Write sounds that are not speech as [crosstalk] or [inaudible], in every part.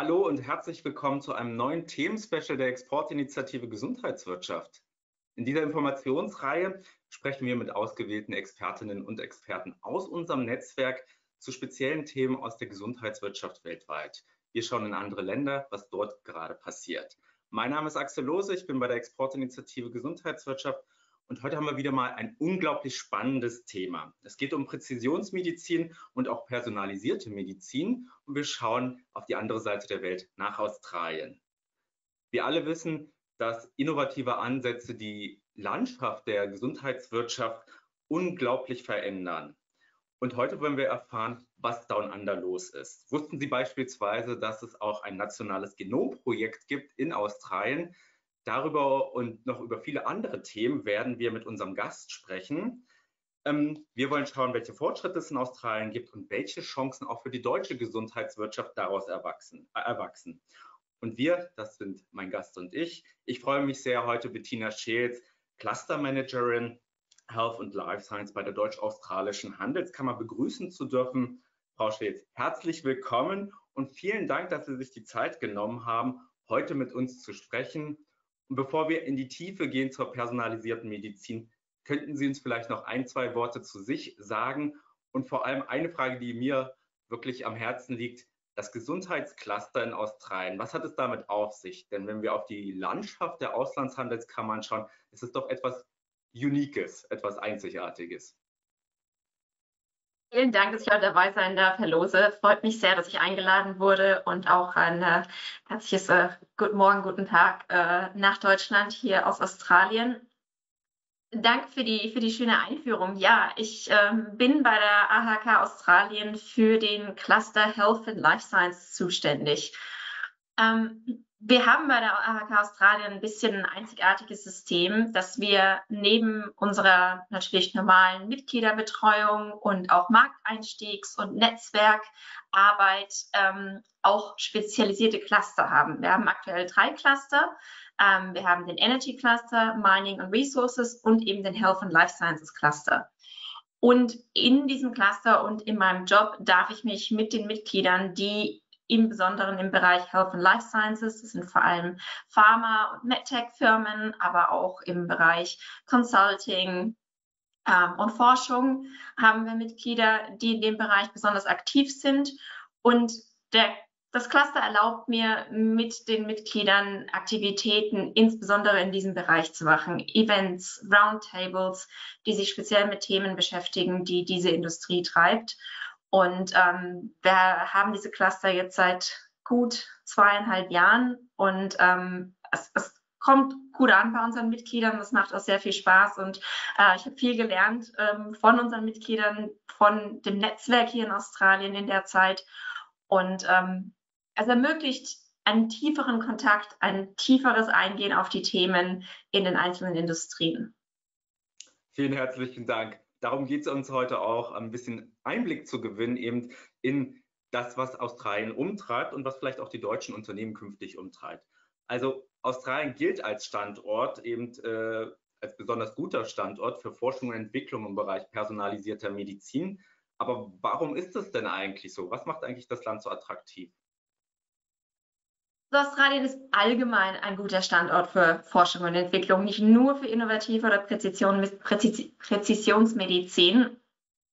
Hallo und herzlich willkommen zu einem neuen Themenspecial der Exportinitiative Gesundheitswirtschaft. In dieser Informationsreihe sprechen wir mit ausgewählten Expertinnen und Experten aus unserem Netzwerk zu speziellen Themen aus der Gesundheitswirtschaft weltweit. Wir schauen in andere Länder, was dort gerade passiert. Mein Name ist Axel Lose, ich bin bei der Exportinitiative Gesundheitswirtschaft und heute haben wir wieder mal ein unglaublich spannendes Thema. Es geht um Präzisionsmedizin und auch personalisierte Medizin. Und wir schauen auf die andere Seite der Welt nach Australien. Wir alle wissen, dass innovative Ansätze die Landschaft der Gesundheitswirtschaft unglaublich verändern. Und heute wollen wir erfahren, was Down Under los ist. Wussten Sie beispielsweise, dass es auch ein nationales Genomprojekt gibt in Australien, Darüber und noch über viele andere Themen werden wir mit unserem Gast sprechen. Ähm, wir wollen schauen, welche Fortschritte es in Australien gibt und welche Chancen auch für die deutsche Gesundheitswirtschaft daraus erwachsen. Äh, erwachsen. Und wir, das sind mein Gast und ich. Ich freue mich sehr, heute Bettina Scheels, Cluster Managerin Health und Life Science bei der Deutsch-Australischen Handelskammer begrüßen zu dürfen. Frau Scheels, herzlich willkommen und vielen Dank, dass Sie sich die Zeit genommen haben, heute mit uns zu sprechen und bevor wir in die Tiefe gehen zur personalisierten Medizin, könnten Sie uns vielleicht noch ein, zwei Worte zu sich sagen und vor allem eine Frage, die mir wirklich am Herzen liegt, das Gesundheitscluster in Australien. Was hat es damit auf sich? Denn wenn wir auf die Landschaft der Auslandshandelskammern schauen, ist es doch etwas Uniques, etwas Einzigartiges. Vielen Dank, dass ich heute dabei sein darf, Herr Lose. Freut mich sehr, dass ich eingeladen wurde und auch ein äh, herzliches äh, Guten Morgen, guten Tag äh, nach Deutschland hier aus Australien. Danke für die, für die schöne Einführung. Ja, ich ähm, bin bei der AHK Australien für den Cluster Health and Life Science zuständig. Ähm, wir haben bei der AHK Australien ein bisschen ein einzigartiges System, dass wir neben unserer natürlich normalen Mitgliederbetreuung und auch Markteinstiegs- und Netzwerkarbeit ähm, auch spezialisierte Cluster haben. Wir haben aktuell drei Cluster. Ähm, wir haben den Energy Cluster, Mining and Resources und eben den Health and Life Sciences Cluster. Und in diesem Cluster und in meinem Job darf ich mich mit den Mitgliedern, die im Besonderen im Bereich Health and Life Sciences. Das sind vor allem Pharma- und MedTech-Firmen, aber auch im Bereich Consulting ähm, und Forschung haben wir Mitglieder, die in dem Bereich besonders aktiv sind. Und der, das Cluster erlaubt mir, mit den Mitgliedern Aktivitäten insbesondere in diesem Bereich zu machen. Events, Roundtables, die sich speziell mit Themen beschäftigen, die diese Industrie treibt. Und ähm, wir haben diese Cluster jetzt seit gut zweieinhalb Jahren und ähm, es, es kommt gut an bei unseren Mitgliedern. Das macht auch sehr viel Spaß und äh, ich habe viel gelernt ähm, von unseren Mitgliedern, von dem Netzwerk hier in Australien in der Zeit. Und ähm, es ermöglicht einen tieferen Kontakt, ein tieferes Eingehen auf die Themen in den einzelnen Industrien. Vielen herzlichen Dank darum geht es uns heute auch, ein bisschen Einblick zu gewinnen eben in das, was Australien umtreibt und was vielleicht auch die deutschen Unternehmen künftig umtreibt. Also Australien gilt als Standort eben äh, als besonders guter Standort für Forschung und Entwicklung im Bereich personalisierter Medizin. Aber warum ist es denn eigentlich so? Was macht eigentlich das Land so attraktiv? Australien ist allgemein ein guter Standort für Forschung und Entwicklung, nicht nur für innovative oder Präzision, Präzis, Präzisionsmedizin.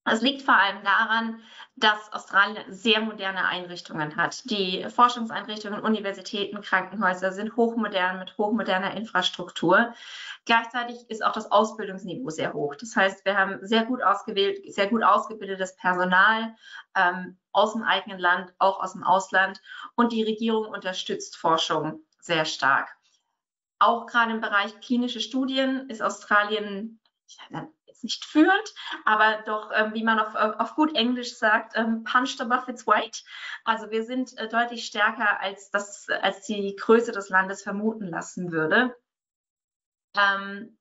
Es liegt vor allem daran, dass Australien sehr moderne Einrichtungen hat. Die Forschungseinrichtungen, Universitäten, Krankenhäuser sind hochmodern mit hochmoderner Infrastruktur. Gleichzeitig ist auch das Ausbildungsniveau sehr hoch. Das heißt, wir haben sehr gut ausgewählt, sehr gut ausgebildetes Personal ähm, aus dem eigenen Land, auch aus dem Ausland. Und die Regierung unterstützt Forschung sehr stark. Auch gerade im Bereich klinische Studien ist Australien jetzt nicht führend, aber doch, ähm, wie man auf, auf gut Englisch sagt, ähm, punched above its weight. Also wir sind äh, deutlich stärker, als, das, als die Größe des Landes vermuten lassen würde ähm,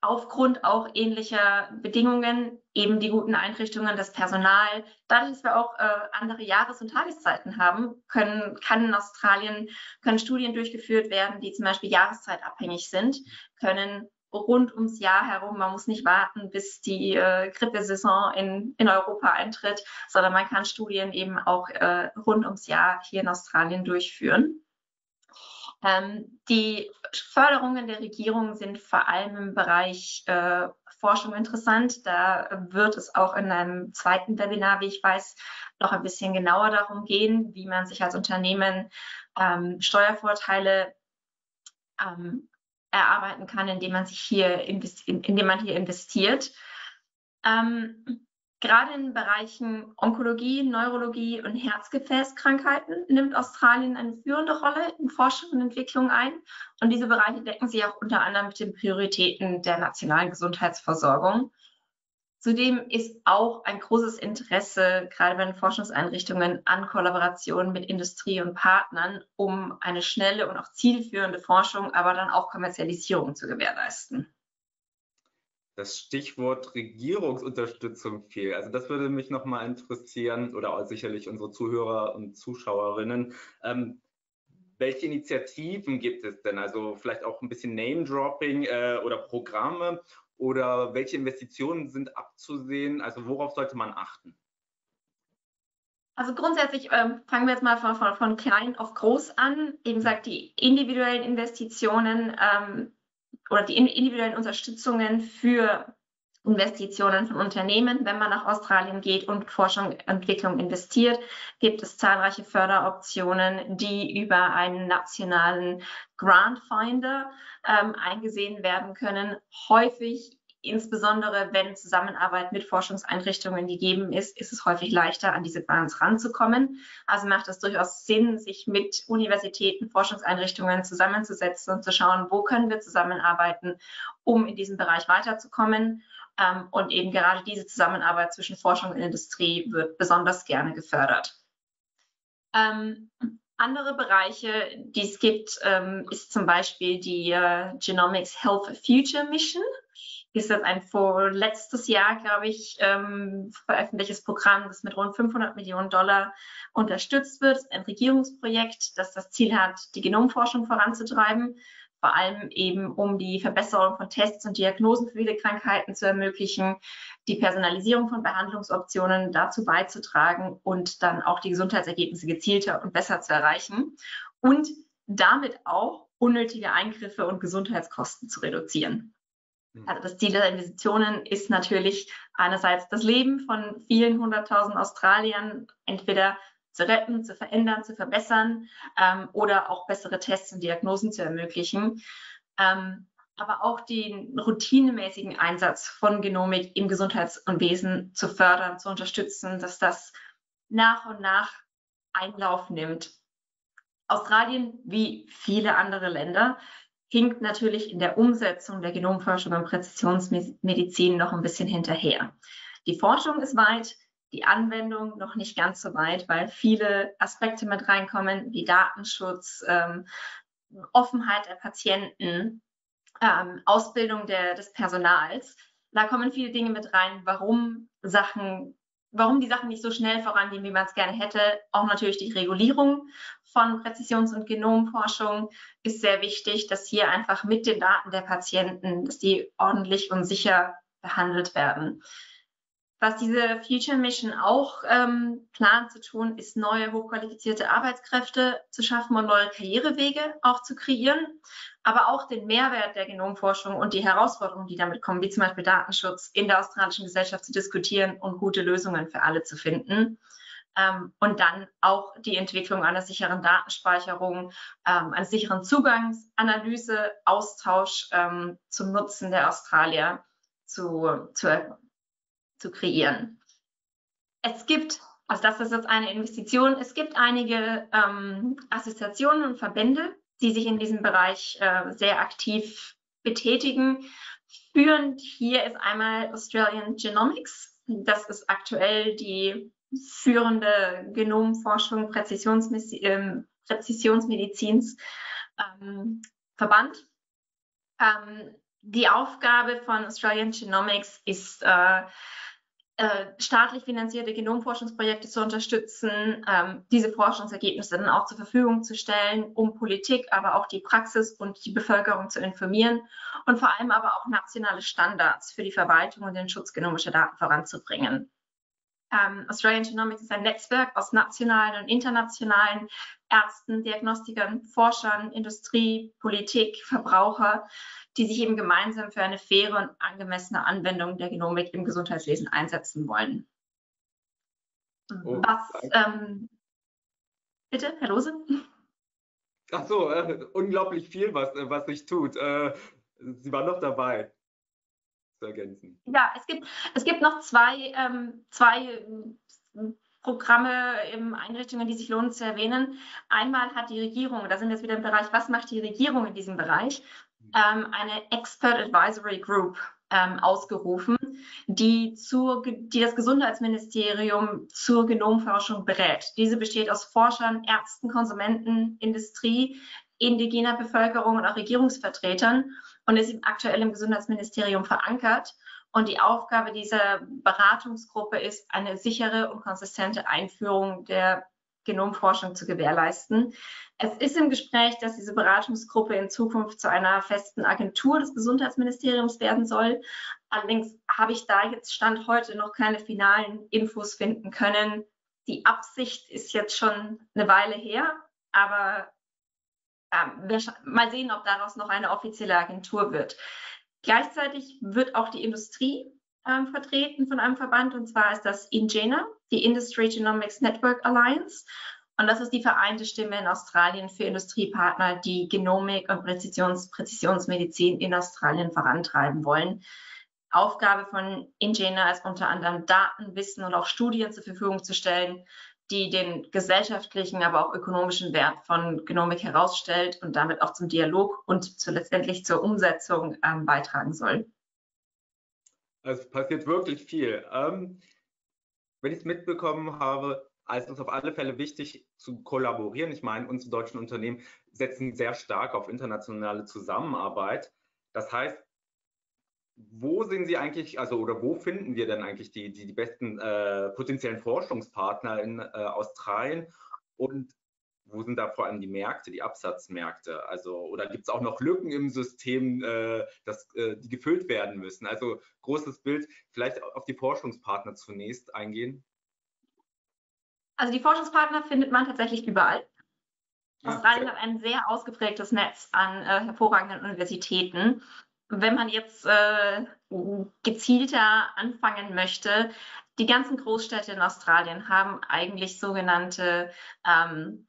aufgrund auch ähnlicher Bedingungen, eben die guten Einrichtungen, das Personal. Dadurch, dass wir auch äh, andere Jahres- und Tageszeiten haben, können, kann in Australien können Studien durchgeführt werden, die zum Beispiel jahreszeitabhängig sind, können rund ums Jahr herum. Man muss nicht warten, bis die äh, Grippesaison in, in Europa eintritt, sondern man kann Studien eben auch äh, rund ums Jahr hier in Australien durchführen. Ähm, die Förderungen der Regierung sind vor allem im Bereich äh, Forschung interessant. Da wird es auch in einem zweiten Webinar, wie ich weiß, noch ein bisschen genauer darum gehen, wie man sich als Unternehmen ähm, Steuervorteile ähm, erarbeiten kann, indem man sich hier indem man hier investiert. Ähm, Gerade in Bereichen Onkologie, Neurologie und Herzgefäßkrankheiten nimmt Australien eine führende Rolle in Forschung und Entwicklung ein. Und diese Bereiche decken sich auch unter anderem mit den Prioritäten der nationalen Gesundheitsversorgung. Zudem ist auch ein großes Interesse, gerade bei den Forschungseinrichtungen, an Kollaborationen mit Industrie und Partnern, um eine schnelle und auch zielführende Forschung, aber dann auch Kommerzialisierung zu gewährleisten das Stichwort Regierungsunterstützung fiel. Also das würde mich nochmal interessieren oder auch sicherlich unsere Zuhörer und Zuschauerinnen. Ähm, welche Initiativen gibt es denn? Also vielleicht auch ein bisschen Name-Dropping äh, oder Programme oder welche Investitionen sind abzusehen? Also worauf sollte man achten? Also grundsätzlich ähm, fangen wir jetzt mal von, von, von, klein auf groß an. Eben gesagt, die individuellen Investitionen ähm, oder die individuellen Unterstützungen für Investitionen von Unternehmen, wenn man nach Australien geht und Forschung und Entwicklung investiert, gibt es zahlreiche Förderoptionen, die über einen nationalen Grant Finder ähm, eingesehen werden können. Häufig insbesondere wenn Zusammenarbeit mit Forschungseinrichtungen gegeben ist, ist es häufig leichter, an diese Grants ranzukommen. Also macht es durchaus Sinn, sich mit Universitäten, Forschungseinrichtungen zusammenzusetzen und zu schauen, wo können wir zusammenarbeiten, um in diesem Bereich weiterzukommen. Ähm, und eben gerade diese Zusammenarbeit zwischen Forschung und Industrie wird besonders gerne gefördert. Ähm, andere Bereiche, die es gibt, ähm, ist zum Beispiel die äh, Genomics Health Future Mission ist das ein vorletztes Jahr, glaube ich, ähm, veröffentlichtes Programm, das mit rund 500 Millionen Dollar unterstützt wird. Ein Regierungsprojekt, das das Ziel hat, die Genomforschung voranzutreiben, vor allem eben um die Verbesserung von Tests und Diagnosen für viele Krankheiten zu ermöglichen, die Personalisierung von Behandlungsoptionen dazu beizutragen und dann auch die Gesundheitsergebnisse gezielter und besser zu erreichen und damit auch unnötige Eingriffe und Gesundheitskosten zu reduzieren. Mhm. Also das Ziel der Investitionen ist natürlich einerseits das Leben von vielen hunderttausend Australiern entweder zu retten, zu verändern, zu verbessern ähm, oder auch bessere Tests und Diagnosen zu ermöglichen. Ähm, aber auch den routinemäßigen Einsatz von Genomik im Gesundheitswesen zu fördern, zu unterstützen, dass das nach und nach Einlauf nimmt. Australien, wie viele andere Länder, hinkt natürlich in der Umsetzung der Genomforschung und Präzisionsmedizin noch ein bisschen hinterher. Die Forschung ist weit, die Anwendung noch nicht ganz so weit, weil viele Aspekte mit reinkommen, wie Datenschutz, ähm, Offenheit der Patienten, ähm, Ausbildung der, des Personals. Da kommen viele Dinge mit rein, warum Sachen warum die Sachen nicht so schnell vorangehen, wie man es gerne hätte. Auch natürlich die Regulierung von Präzisions- und Genomforschung ist sehr wichtig, dass hier einfach mit den Daten der Patienten, dass die ordentlich und sicher behandelt werden. Was diese Future Mission auch ähm, plant zu tun, ist neue hochqualifizierte Arbeitskräfte zu schaffen und neue Karrierewege auch zu kreieren, aber auch den Mehrwert der Genomforschung und die Herausforderungen, die damit kommen, wie zum Beispiel Datenschutz in der australischen Gesellschaft zu diskutieren und gute Lösungen für alle zu finden. Ähm, und dann auch die Entwicklung einer sicheren Datenspeicherung, ähm, eines sicheren Zugangs, Analyse, Austausch ähm, zum Nutzen der Australier zu, zu zu kreieren. Es gibt, also das ist jetzt eine Investition, es gibt einige ähm, Assoziationen und Verbände, die sich in diesem Bereich äh, sehr aktiv betätigen. Führend hier ist einmal Australian Genomics. Das ist aktuell die führende Genomforschung, Präzisionsmedizins ähm, ähm. Ähm, die Aufgabe von Australian Genomics ist, äh, äh, staatlich finanzierte Genomforschungsprojekte zu unterstützen, ähm, diese Forschungsergebnisse dann auch zur Verfügung zu stellen, um Politik, aber auch die Praxis und die Bevölkerung zu informieren und vor allem aber auch nationale Standards für die Verwaltung und den Schutz genomischer Daten voranzubringen. Ähm, Australian Genomics ist ein Netzwerk aus nationalen und internationalen Ärzten, Diagnostikern, Forschern, Industrie, Politik, Verbraucher, die sich eben gemeinsam für eine faire und angemessene Anwendung der Genomik im Gesundheitswesen einsetzen wollen. Oh, was, ähm, bitte, Herr Lose? Ach so, äh, unglaublich viel, was, äh, was sich tut. Äh, Sie waren noch dabei zu ergänzen. Ja, es gibt, es gibt noch zwei, ähm, zwei Programme, in Einrichtungen, die sich lohnen zu erwähnen. Einmal hat die Regierung, da sind wir jetzt wieder im Bereich, was macht die Regierung in diesem Bereich? Ähm, eine Expert Advisory Group ähm, ausgerufen, die, zur, die das Gesundheitsministerium zur Genomforschung berät. Diese besteht aus Forschern, Ärzten, Konsumenten, Industrie, indigener Bevölkerung und auch Regierungsvertretern und ist aktuell im Gesundheitsministerium verankert. Und die Aufgabe dieser Beratungsgruppe ist, eine sichere und konsistente Einführung der Genomforschung zu gewährleisten. Es ist im Gespräch, dass diese Beratungsgruppe in Zukunft zu einer festen Agentur des Gesundheitsministeriums werden soll. Allerdings habe ich da jetzt Stand heute noch keine finalen Infos finden können. Die Absicht ist jetzt schon eine Weile her, aber äh, mal sehen, ob daraus noch eine offizielle Agentur wird. Gleichzeitig wird auch die Industrie äh, vertreten von einem Verband, und zwar ist das INGENA, die Industry Genomics Network Alliance. Und das ist die vereinte Stimme in Australien für Industriepartner, die Genomik und Präzisions Präzisionsmedizin in Australien vorantreiben wollen. Aufgabe von Ingena ist unter anderem Daten, Wissen und auch Studien zur Verfügung zu stellen, die den gesellschaftlichen, aber auch ökonomischen Wert von Genomik herausstellt und damit auch zum Dialog und zu, letztendlich zur Umsetzung ähm, beitragen soll. Es passiert wirklich viel. Ähm, wenn ich es mitbekommen habe, ist es auf alle Fälle wichtig zu kollaborieren. Ich meine, unsere deutschen Unternehmen setzen sehr stark auf internationale Zusammenarbeit. Das heißt, wo sind Sie eigentlich, also oder wo finden wir denn eigentlich die, die, die besten äh, potenziellen Forschungspartner in äh, Australien? Und wo sind da vor allem die Märkte, die Absatzmärkte? Also, oder gibt es auch noch Lücken im System, äh, das, äh, die gefüllt werden müssen? Also großes Bild, vielleicht auf die Forschungspartner zunächst eingehen. Also die Forschungspartner findet man tatsächlich überall. Ja, Australien hat ein sehr ausgeprägtes Netz an äh, hervorragenden Universitäten. Wenn man jetzt äh, gezielter anfangen möchte, die ganzen Großstädte in Australien haben eigentlich sogenannte ähm,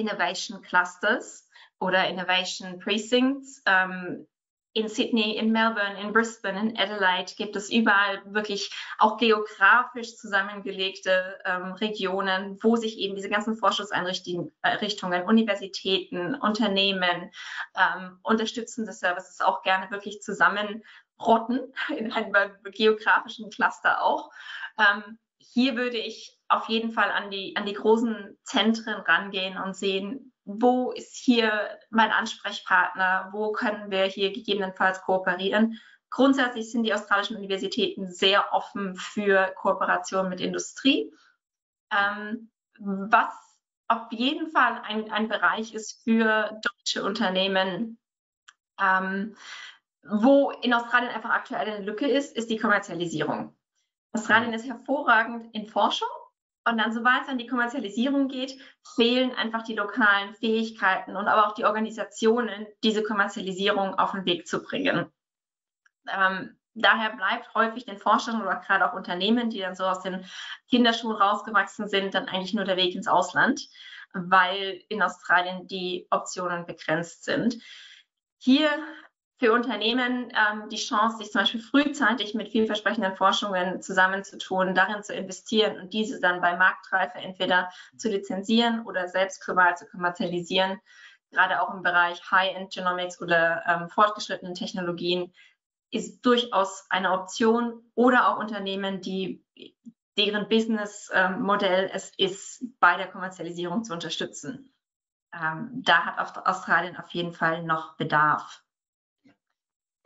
Innovation Clusters oder Innovation Precincts. Ähm, in Sydney, in Melbourne, in Brisbane, in Adelaide gibt es überall wirklich auch geografisch zusammengelegte ähm, Regionen, wo sich eben diese ganzen Forschungseinrichtungen, äh, Universitäten, Unternehmen, ähm, unterstützende Services auch gerne wirklich zusammenrotten [laughs] in einem geografischen Cluster auch. Ähm, hier würde ich auf jeden Fall an die, an die großen Zentren rangehen und sehen, wo ist hier mein Ansprechpartner, wo können wir hier gegebenenfalls kooperieren. Grundsätzlich sind die australischen Universitäten sehr offen für Kooperation mit Industrie. Ähm, was auf jeden Fall ein, ein Bereich ist für deutsche Unternehmen, ähm, wo in Australien einfach aktuell eine Lücke ist, ist die Kommerzialisierung. Australien ist hervorragend in Forschung, und dann, sobald es an die Kommerzialisierung geht, fehlen einfach die lokalen Fähigkeiten und aber auch die Organisationen, diese Kommerzialisierung auf den Weg zu bringen. Ähm, daher bleibt häufig den Forschern oder gerade auch Unternehmen, die dann so aus den Kinderschuhen rausgewachsen sind, dann eigentlich nur der Weg ins Ausland, weil in Australien die Optionen begrenzt sind. Hier für Unternehmen ähm, die Chance, sich zum Beispiel frühzeitig mit vielversprechenden Forschungen zusammenzutun, darin zu investieren und diese dann bei Marktreife entweder zu lizenzieren oder selbst global zu kommerzialisieren. Gerade auch im Bereich High-End Genomics oder ähm, fortgeschrittenen Technologien ist durchaus eine Option oder auch Unternehmen, die deren Businessmodell ähm, es ist, bei der Kommerzialisierung zu unterstützen. Ähm, da hat Australien auf jeden Fall noch Bedarf.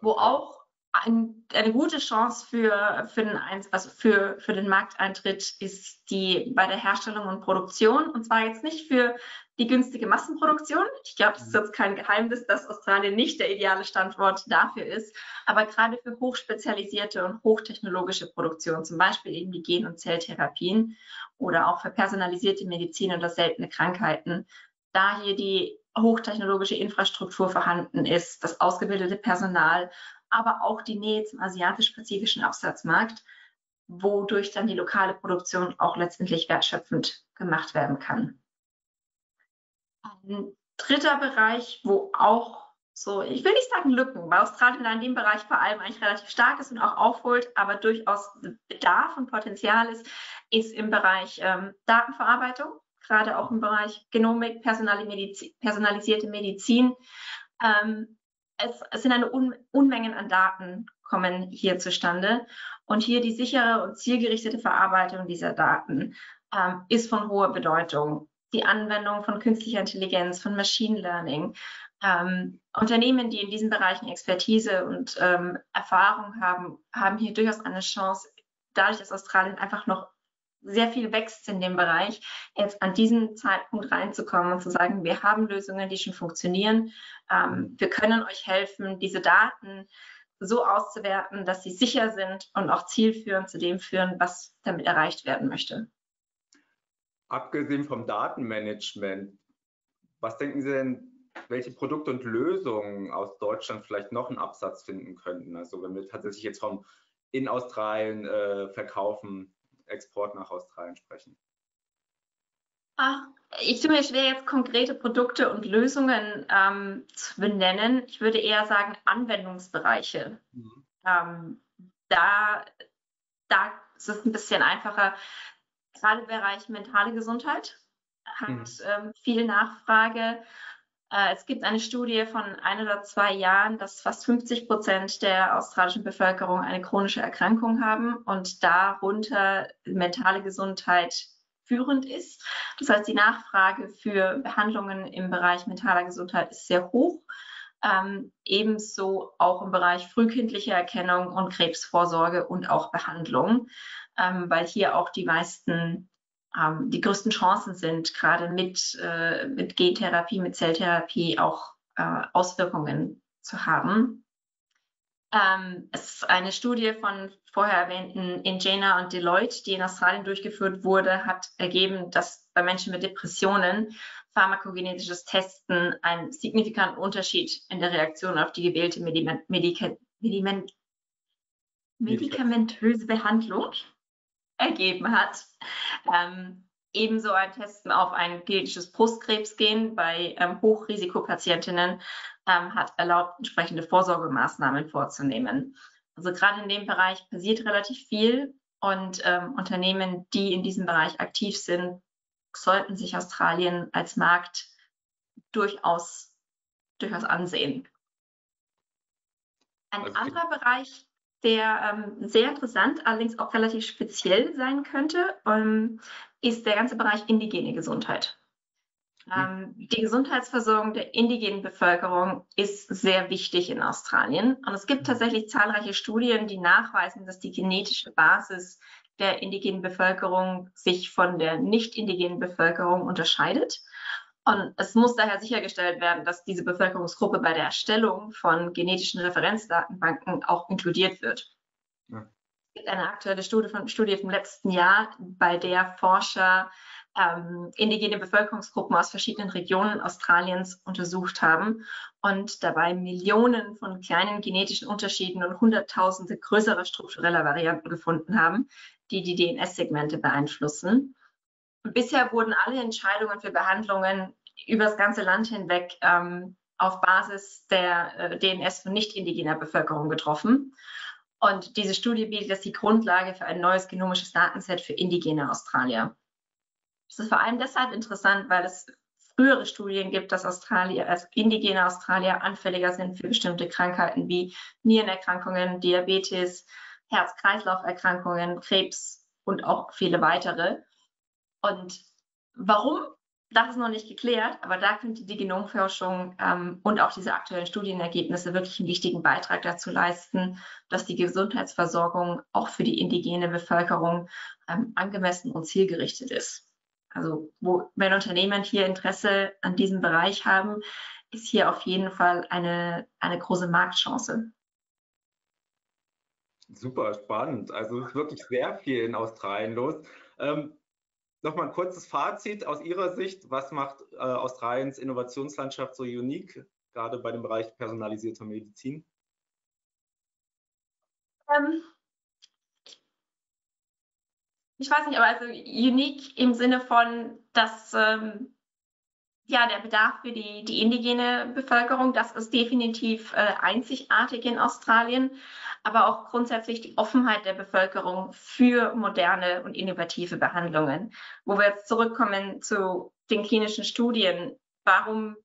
Wo auch ein, eine gute Chance für, für, den, also für, für den Markteintritt ist die bei der Herstellung und Produktion. Und zwar jetzt nicht für die günstige Massenproduktion. Ich glaube, es ist jetzt kein Geheimnis, dass Australien nicht der ideale Standort dafür ist. Aber gerade für hochspezialisierte und hochtechnologische Produktion, zum Beispiel eben die Gen- und Zelltherapien oder auch für personalisierte Medizin oder seltene Krankheiten, da hier die hochtechnologische Infrastruktur vorhanden ist, das ausgebildete Personal aber auch die Nähe zum asiatisch-pazifischen Absatzmarkt, wodurch dann die lokale Produktion auch letztendlich wertschöpfend gemacht werden kann. Ein dritter Bereich, wo auch so, ich will nicht sagen Lücken, weil Australien in dem Bereich vor allem eigentlich relativ stark ist und auch aufholt, aber durchaus Bedarf und Potenzial ist, ist im Bereich ähm, Datenverarbeitung, gerade auch im Bereich Genomik, personalisierte Medizin. Ähm, es, es sind eine Un Unmengen an Daten kommen hier zustande. Und hier die sichere und zielgerichtete Verarbeitung dieser Daten ähm, ist von hoher Bedeutung. Die Anwendung von künstlicher Intelligenz, von Machine Learning. Ähm, Unternehmen, die in diesen Bereichen Expertise und ähm, Erfahrung haben, haben hier durchaus eine Chance, dadurch, dass Australien einfach noch sehr viel wächst in dem Bereich, jetzt an diesen Zeitpunkt reinzukommen und zu sagen, wir haben Lösungen, die schon funktionieren. Ähm, wir können euch helfen, diese Daten so auszuwerten, dass sie sicher sind und auch zielführend zu dem führen, was damit erreicht werden möchte. Abgesehen vom Datenmanagement, was denken Sie denn, welche Produkte und Lösungen aus Deutschland vielleicht noch einen Absatz finden könnten? Also wenn wir tatsächlich jetzt vom in Australien äh, verkaufen, Export nach Australien sprechen? Ach, ich tue mir schwer, jetzt konkrete Produkte und Lösungen ähm, zu benennen. Ich würde eher sagen Anwendungsbereiche. Mhm. Ähm, da, da ist es ein bisschen einfacher. Gerade im Bereich mentale Gesundheit hat mhm. ähm, viel Nachfrage. Äh, es gibt eine Studie von ein oder zwei Jahren, dass fast 50 Prozent der australischen Bevölkerung eine chronische Erkrankung haben und darunter mentale Gesundheit führend ist. Das heißt, die Nachfrage für Behandlungen im Bereich mentaler Gesundheit ist sehr hoch. Ähm, ebenso auch im Bereich frühkindliche Erkennung und Krebsvorsorge und auch Behandlung, ähm, weil hier auch die meisten ähm, die größten Chancen sind, gerade mit, äh, mit Gentherapie, mit Zelltherapie auch äh, Auswirkungen zu haben. Ähm, es ist eine Studie von vorher erwähnten Ingena und Deloitte, die in Australien durchgeführt wurde, hat ergeben, dass bei Menschen mit Depressionen pharmakogenetisches Testen einen signifikanten Unterschied in der Reaktion auf die gewählte Medika Medika Medika medikamentöse Behandlung ergeben hat. Ähm, ebenso ein Testen auf ein genetisches Brustkrebsgen bei ähm, Hochrisikopatientinnen ähm, hat erlaubt, entsprechende Vorsorgemaßnahmen vorzunehmen. Also gerade in dem Bereich passiert relativ viel und ähm, Unternehmen, die in diesem Bereich aktiv sind, sollten sich Australien als Markt durchaus, durchaus ansehen. Ein also, anderer Bereich, der ähm, sehr interessant, allerdings auch relativ speziell sein könnte, ähm, ist der ganze Bereich indigene Gesundheit. Mhm. Ähm, die Gesundheitsversorgung der indigenen Bevölkerung ist sehr wichtig in Australien. Und es gibt mhm. tatsächlich zahlreiche Studien, die nachweisen, dass die genetische Basis der indigenen Bevölkerung sich von der nicht indigenen Bevölkerung unterscheidet. Und es muss daher sichergestellt werden, dass diese Bevölkerungsgruppe bei der Erstellung von genetischen Referenzdatenbanken auch inkludiert wird. Ja. Es gibt eine aktuelle Studie, von, Studie vom letzten Jahr, bei der Forscher ähm, indigene Bevölkerungsgruppen aus verschiedenen Regionen Australiens untersucht haben und dabei Millionen von kleinen genetischen Unterschieden und Hunderttausende größerer struktureller Varianten gefunden haben, die die DNS-Segmente beeinflussen. Bisher wurden alle Entscheidungen für Behandlungen über das ganze Land hinweg ähm, auf Basis der äh, DNS von nicht indigener Bevölkerung getroffen. Und diese Studie bietet jetzt die Grundlage für ein neues genomisches Datenset für indigene Australier. Das ist vor allem deshalb interessant, weil es frühere Studien gibt, dass Australier, also indigene Australier anfälliger sind für bestimmte Krankheiten wie Nierenerkrankungen, Diabetes, Herz-Kreislauf-Erkrankungen, Krebs und auch viele weitere. Und warum das ist noch nicht geklärt, aber da könnte die Genomforschung ähm, und auch diese aktuellen Studienergebnisse wirklich einen wichtigen Beitrag dazu leisten, dass die Gesundheitsversorgung auch für die indigene Bevölkerung ähm, angemessen und zielgerichtet ist. Also wo, wenn Unternehmen hier Interesse an diesem Bereich haben, ist hier auf jeden Fall eine, eine große Marktchance. Super spannend. Also es ist wirklich sehr viel in Australien los. Ähm, Nochmal ein kurzes Fazit aus Ihrer Sicht. Was macht äh, Australiens Innovationslandschaft so unique, gerade bei dem Bereich personalisierter Medizin? Ähm, ich weiß nicht, aber also unique im Sinne von, dass ähm, ja, der Bedarf für die, die indigene Bevölkerung, das ist definitiv äh, einzigartig in Australien aber auch grundsätzlich die Offenheit der Bevölkerung für moderne und innovative Behandlungen. Wo wir jetzt zurückkommen zu den klinischen Studien, warum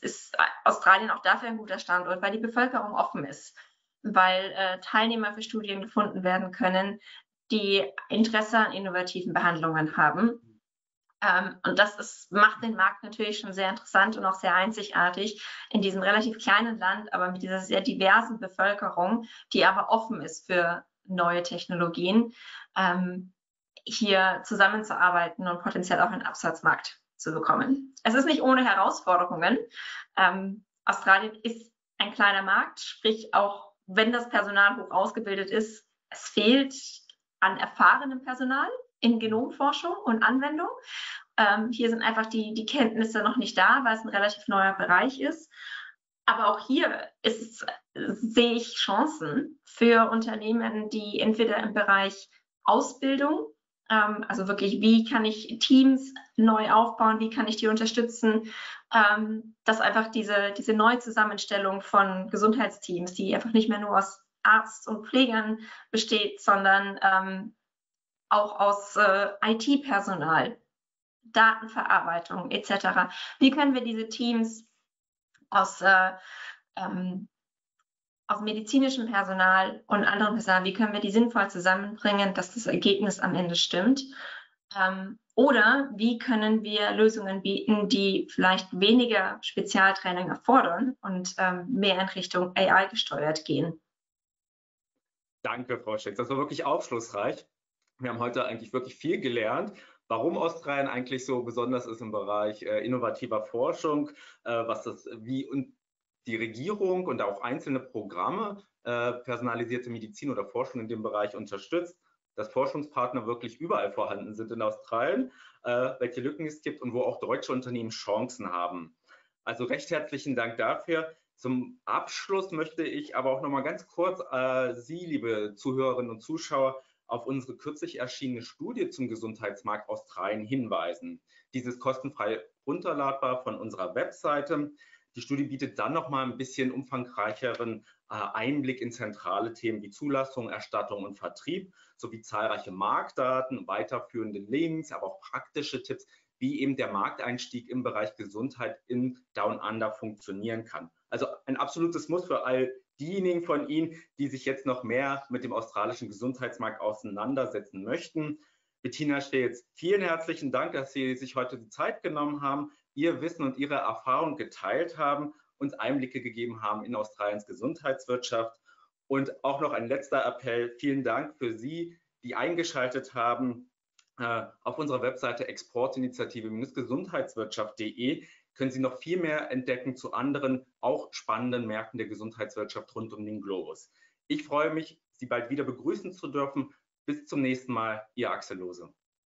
ist Australien auch dafür ein guter Standort? Weil die Bevölkerung offen ist, weil äh, Teilnehmer für Studien gefunden werden können, die Interesse an innovativen Behandlungen haben ähm, und das ist, macht den Markt natürlich schon sehr interessant und auch sehr einzigartig in diesem relativ kleinen Land, aber mit dieser sehr diversen Bevölkerung, die aber offen ist für neue Technologien, ähm, hier zusammenzuarbeiten und potenziell auch einen Absatzmarkt zu bekommen. Es ist nicht ohne Herausforderungen. Ähm, Australien ist ein kleiner Markt, sprich auch wenn das Personal hoch ausgebildet ist, es fehlt an erfahrenem Personal in Genomforschung und Anwendung. Ähm, hier sind einfach die, die Kenntnisse noch nicht da, weil es ein relativ neuer Bereich ist. Aber auch hier ist, sehe ich Chancen für Unternehmen, die entweder im Bereich Ausbildung, ähm, also wirklich, wie kann ich Teams neu aufbauen, wie kann ich die unterstützen, ähm, dass einfach diese, diese Neuzusammenstellung von Gesundheitsteams, die einfach nicht mehr nur aus Arzt und Pflegern besteht, sondern ähm, auch aus äh, IT-Personal, Datenverarbeitung etc. Wie können wir diese Teams aus, äh, ähm, aus medizinischem Personal und anderem Personal, wie können wir die sinnvoll zusammenbringen, dass das Ergebnis am Ende stimmt? Ähm, oder wie können wir Lösungen bieten, die vielleicht weniger Spezialtraining erfordern und ähm, mehr in Richtung AI gesteuert gehen? Danke, Frau Schicks. Das war wirklich aufschlussreich. Wir haben heute eigentlich wirklich viel gelernt, warum Australien eigentlich so besonders ist im Bereich äh, innovativer Forschung, äh, was das, wie und die Regierung und auch einzelne Programme äh, personalisierte Medizin oder Forschung in dem Bereich unterstützt, dass Forschungspartner wirklich überall vorhanden sind in Australien, äh, welche Lücken es gibt und wo auch deutsche Unternehmen Chancen haben. Also recht herzlichen Dank dafür. Zum Abschluss möchte ich aber auch noch mal ganz kurz äh, Sie, liebe Zuhörerinnen und Zuschauer, auf unsere kürzlich erschienene Studie zum Gesundheitsmarkt Australien hinweisen. Dieses kostenfrei runterladbar von unserer Webseite. Die Studie bietet dann noch mal ein bisschen umfangreicheren äh, Einblick in zentrale Themen wie Zulassung, Erstattung und Vertrieb sowie zahlreiche Marktdaten, weiterführende Links, aber auch praktische Tipps, wie eben der Markteinstieg im Bereich Gesundheit in Down Under funktionieren kann. Also ein absolutes Muss für all diejenigen von Ihnen, die sich jetzt noch mehr mit dem australischen Gesundheitsmarkt auseinandersetzen möchten. Bettina Stehls, vielen herzlichen Dank, dass Sie sich heute die Zeit genommen haben, Ihr Wissen und Ihre Erfahrung geteilt haben, uns Einblicke gegeben haben in Australiens Gesundheitswirtschaft. Und auch noch ein letzter Appell. Vielen Dank für Sie, die eingeschaltet haben. Äh, auf unserer Webseite exportinitiative-gesundheitswirtschaft.de können Sie noch viel mehr entdecken zu anderen, auch spannenden Märkten der Gesundheitswirtschaft rund um den Globus. Ich freue mich, Sie bald wieder begrüßen zu dürfen. Bis zum nächsten Mal, Ihr Axel Lose.